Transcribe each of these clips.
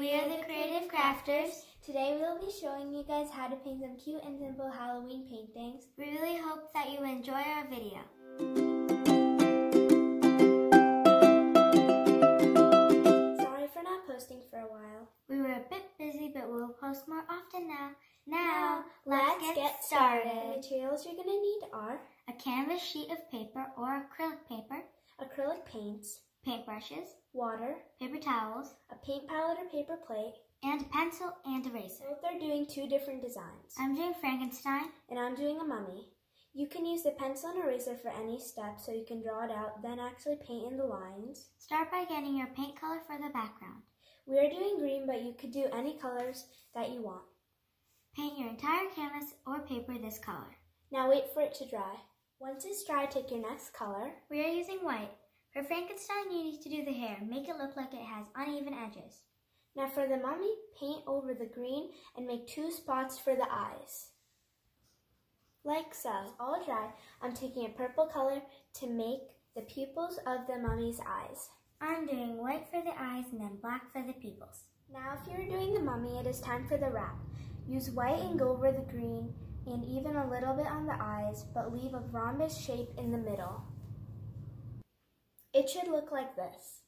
We are the Creative Crafterz. Today we will be showing you guys how to paint some cute and simple Halloween paintings. We really hope that you enjoy our video. Sorry for not posting for a while. We were a bit busy, but we'll post more often now. Now, let's, let's get, get started. started. The materials you're going to need are A canvas sheet of paper or acrylic paper, acrylic paints, paintbrushes, water, paper towels, a paint palette or paper plate. and a pencil and eraser. Both are doing two different designs. I'm doing Frankenstein. and I'm doing a mummy. You can use the pencil and eraser for any step so you can draw it out, then actually paint in the lines. Start by getting your paint color for the background. We are doing green, but you could do any colors that you want. Paint your entire canvas or paper this color. Now wait for it to dry. Once it's dry, take your next color. We are using white. For Frankenstein, you need to do the hair. Make it look like it has uneven edges. Now for the mummy, paint over the green and make two spots for the eyes. Like so. All dry, I'm taking a purple color to make the pupils of the mummy's eyes. I'm doing white for the eyes and then black for the pupils. Now if you're doing the mummy, it is time for the wrap. Use white and go over the green and even a little bit on the eyes, but leave a rhombus shape in the middle. It should look like this.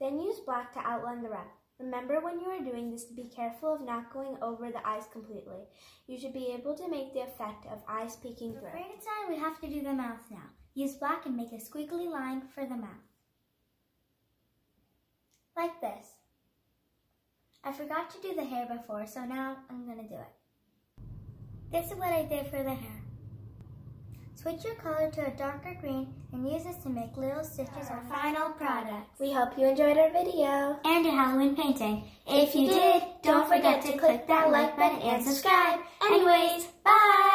Then use black to outline the wrap. Remember when you are doing this to be careful of not going over the eyes completely. You should be able to make the effect of eyes peeking For through. Frankenstein, we have to do the mouth now. Use black and make a squiggly line for the mouth. Like this. I forgot to do the hair before, so now I'm going to do it. This is what I did for the hair. Switch your color to a darker green and use this to make little stitches Our final product. We hope you enjoyed our video. And a Halloween painting. If you did, don't forget to click that like button and subscribe. Anyways, bye!